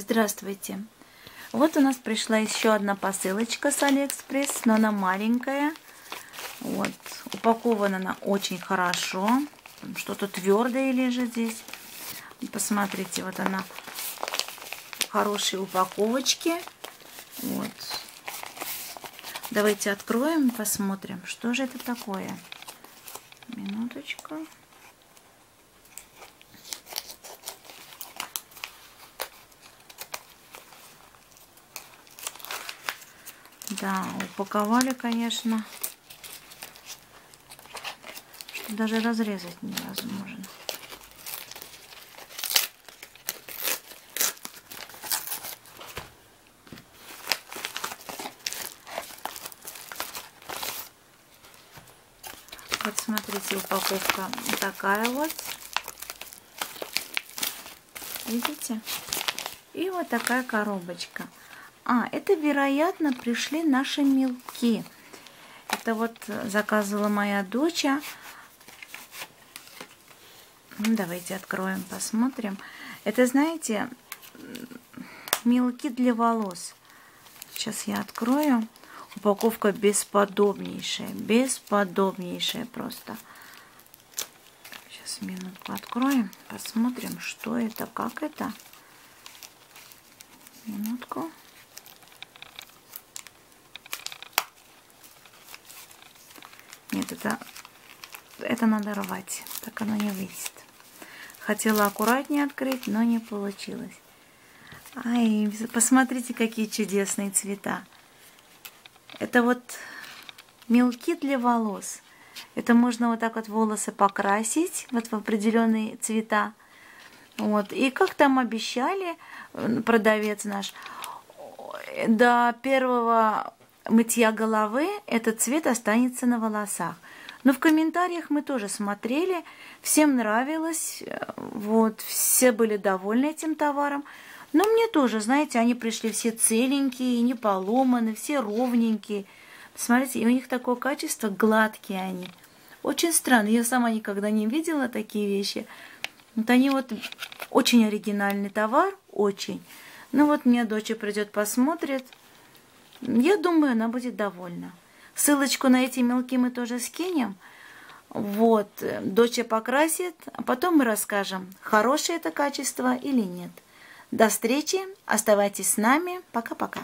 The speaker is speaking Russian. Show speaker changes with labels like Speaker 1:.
Speaker 1: Здравствуйте! Вот у нас пришла еще одна посылочка с Алиэкспресс, но она маленькая. Вот, упакована она очень хорошо. Что-то твердое лежит здесь. Посмотрите, вот она в хорошей упаковочке. Вот. Давайте откроем, посмотрим, что же это такое. Минуточку. Да, упаковали, конечно, даже разрезать невозможно. Вот смотрите, упаковка такая вот. Видите? И вот такая коробочка. А, это, вероятно, пришли наши мелки. Это вот заказывала моя дочь. Ну, давайте откроем, посмотрим. Это, знаете, мелки для волос. Сейчас я открою. Упаковка бесподобнейшая, бесподобнейшая просто. Сейчас минутку откроем, посмотрим, что это, как это. Минутку. Нет, это, это надо рвать. Так оно не выйдет. Хотела аккуратнее открыть, но не получилось. Ай, посмотрите, какие чудесные цвета. Это вот мелки для волос. Это можно вот так вот волосы покрасить вот в определенные цвета. Вот. И как там обещали продавец наш, до первого мытья головы этот цвет останется на волосах. Но в комментариях мы тоже смотрели, всем нравилось, вот, все были довольны этим товаром. Но мне тоже, знаете, они пришли все целенькие, не поломаны, все ровненькие. Смотрите, и у них такое качество, гладкие они. Очень странно, я сама никогда не видела такие вещи. Вот они вот очень оригинальный товар, очень. Ну вот мне дочь придет, посмотрит, я думаю, она будет довольна. Ссылочку на эти мелки мы тоже скинем. Вот, дочь покрасит, а потом мы расскажем, хорошее это качество или нет. До встречи, оставайтесь с нами, пока-пока.